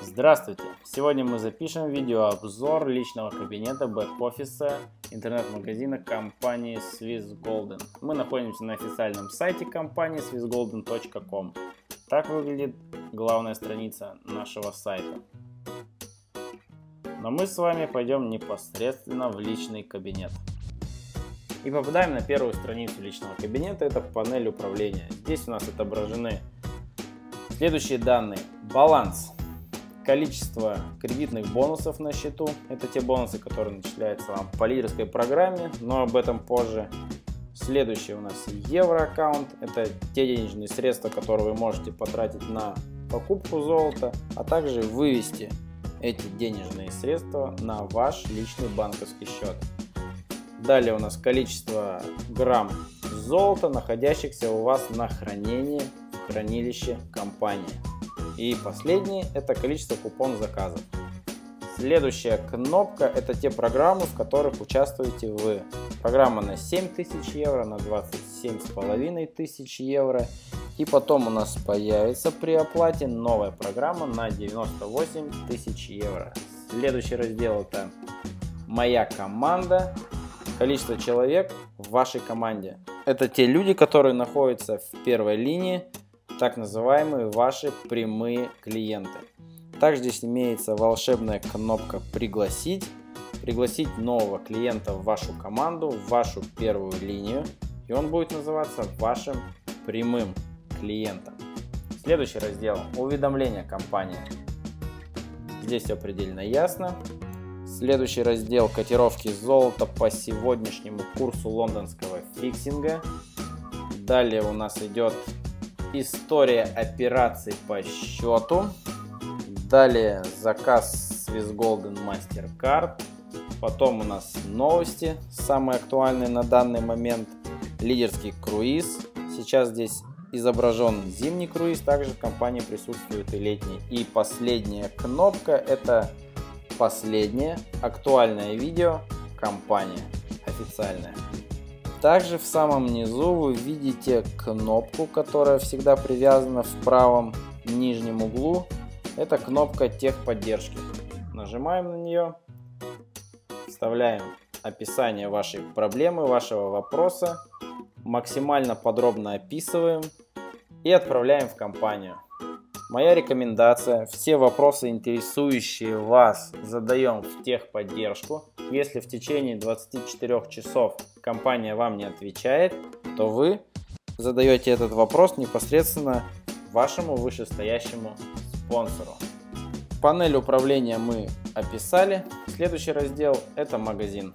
Здравствуйте! Сегодня мы запишем видеообзор личного кабинета бэк-офиса интернет-магазина компании Swiss Golden. Мы находимся на официальном сайте компании swissgolden.com. Так выглядит главная страница нашего сайта. Но мы с вами пойдем непосредственно в личный кабинет. И попадаем на первую страницу личного кабинета, это панель управления. Здесь у нас отображены следующие данные. Баланс количество кредитных бонусов на счету. Это те бонусы, которые начисляются вам по лидерской программе, но об этом позже. Следующий у нас евро аккаунт. Это те денежные средства, которые вы можете потратить на покупку золота, а также вывести эти денежные средства на ваш личный банковский счет. Далее у нас количество грамм золота, находящихся у вас на хранении в хранилище компании. И последний это количество купон заказов. Следующая кнопка это те программы, в которых участвуете вы. Программа на 7000 евро, на 27,5 тысяч евро. И потом у нас появится при оплате новая программа на 98 тысяч евро. Следующий раздел это моя команда, количество человек в вашей команде. Это те люди, которые находятся в первой линии так называемые ваши прямые клиенты. Также здесь имеется волшебная кнопка «Пригласить», пригласить нового клиента в вашу команду, в вашу первую линию, и он будет называться вашим прямым клиентом. Следующий раздел – уведомления компании. Здесь все предельно ясно. Следующий раздел – котировки золота по сегодняшнему курсу лондонского фиксинга. Далее у нас идет история операций по счету. Далее заказ Swiss Golden MasterCard. Потом у нас новости, самые актуальные на данный момент. Лидерский круиз. Сейчас здесь изображен зимний круиз, также в компании присутствует и летний. И последняя кнопка это последнее актуальное видео компания официальная. Также в самом низу вы видите кнопку, которая всегда привязана в правом нижнем углу. Это кнопка техподдержки. Нажимаем на нее, вставляем описание вашей проблемы, вашего вопроса, максимально подробно описываем и отправляем в компанию. Моя рекомендация, все вопросы, интересующие вас, задаем в техподдержку. Если в течение 24 часов компания вам не отвечает, то вы задаете этот вопрос непосредственно вашему вышестоящему спонсору. Панель управления мы описали. Следующий раздел это магазин.